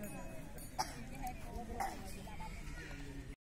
Yes.